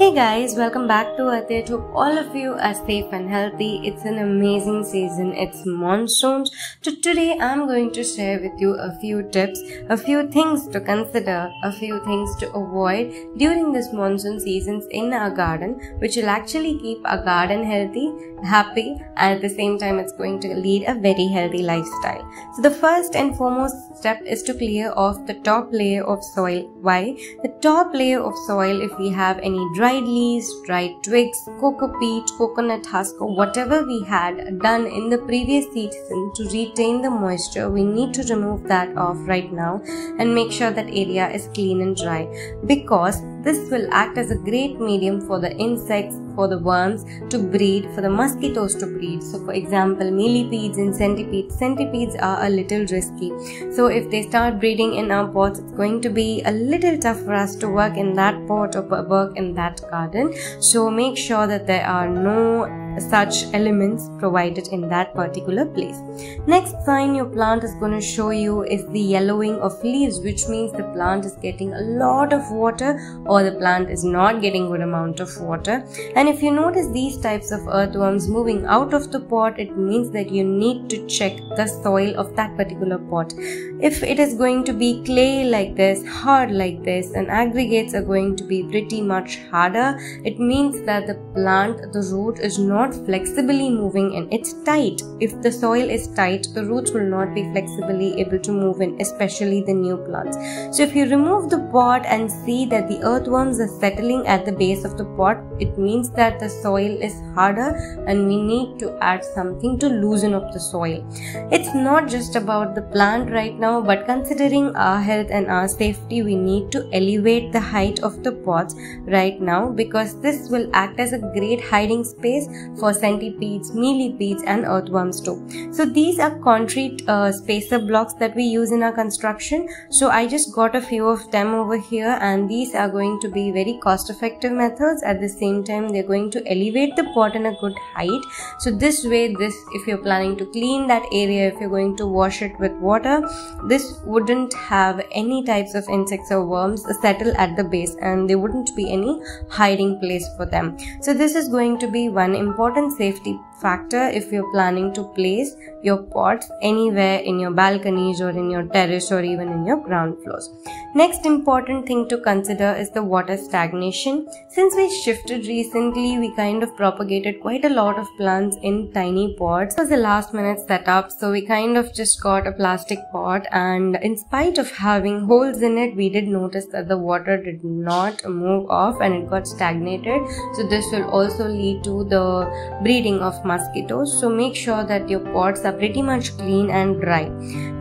Hey guys, welcome back to. I hope all of you are safe and healthy. It's an amazing season. It's monsoons. So today I'm going to share with you a few tips, a few things to consider, a few things to avoid during this monsoon seasons in our garden, which will actually keep our garden healthy, happy, and at the same time it's going to lead a very healthy lifestyle. So the first and foremost step is to clear off the top layer of soil. Why? The top layer of soil, if we have any dried leaves, dried twigs, cocoa peat, coconut husk, or whatever we had done in the previous season to retain the moisture, we need to remove that off right now and make sure that area is clean and dry. Because this will act as a great medium for the insects, for the worms to breed, for the mosquitoes to breed. So, for example, millipedes and centipedes. Centipedes are a little risky. So, if they start breeding in our pots, it's going to be a little tough for us to work in that pot or work in that garden. So, make sure that there are no such elements provided in that particular place. Next sign your plant is going to show you is the yellowing of leaves which means the plant is getting a lot of water or the plant is not getting good amount of water and if you notice these types of earthworms moving out of the pot it means that you need to check the soil of that particular pot. If it is going to be clay like this, hard like this and aggregates are going to be pretty much harder it means that the plant the root is not not flexibly moving in. It's tight. If the soil is tight, the roots will not be flexibly able to move in, especially the new plants. So if you remove the pot and see that the earthworms are settling at the base of the pot, it means that the soil is harder and we need to add something to loosen up the soil. It's not just about the plant right now, but considering our health and our safety, we need to elevate the height of the pots right now because this will act as a great hiding space for centipedes, millipedes and earthworms too. So these are concrete uh, spacer blocks that we use in our construction. So I just got a few of them over here and these are going to be very cost effective methods. At the same time they're going to elevate the pot in a good height. So this way this if you're planning to clean that area, if you're going to wash it with water, this wouldn't have any types of insects or worms settle at the base and there wouldn't be any hiding place for them. So this is going to be one important important safety factor if you're planning to place your pots anywhere in your balconies or in your terrace or even in your ground floors. Next important thing to consider is the water stagnation. Since we shifted recently, we kind of propagated quite a lot of plants in tiny pots. It was a last minute setup, so we kind of just got a plastic pot and in spite of having holes in it, we did notice that the water did not move off and it got stagnated. So this will also lead to the breeding of mosquitoes. So make sure that your pots are pretty much clean and dry.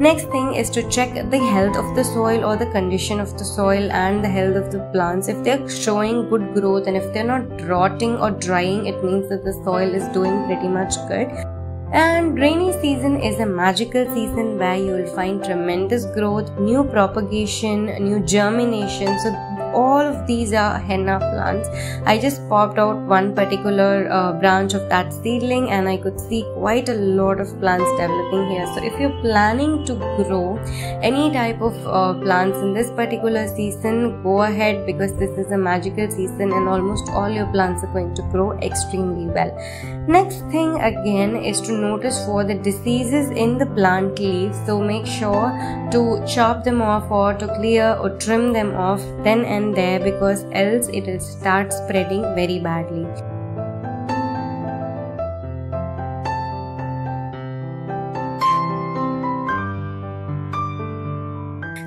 Next thing is to check the health of the soil or the condition of the soil and the health of the plants. If they're showing good growth and if they're not rotting or drying it means that the soil is doing pretty much good. And rainy season is a magical season where you will find tremendous growth, new propagation, new germination. So all of these are henna plants. I just popped out one particular uh, branch of that seedling and i could see quite a lot of plants developing here. So if you're planning to grow any type of uh, plants in this particular season go ahead because this is a magical season and almost all your plants are going to grow extremely well. Next thing again is to notice for the diseases in the plant leaves. So make sure to chop them off or to clear or trim them off. Then and and there because else it will start spreading very badly.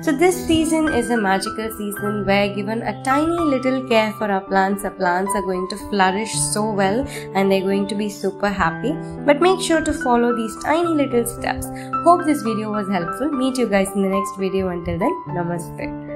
So this season is a magical season where given a tiny little care for our plants, our plants are going to flourish so well and they're going to be super happy. But make sure to follow these tiny little steps. Hope this video was helpful. Meet you guys in the next video. Until then, namaste.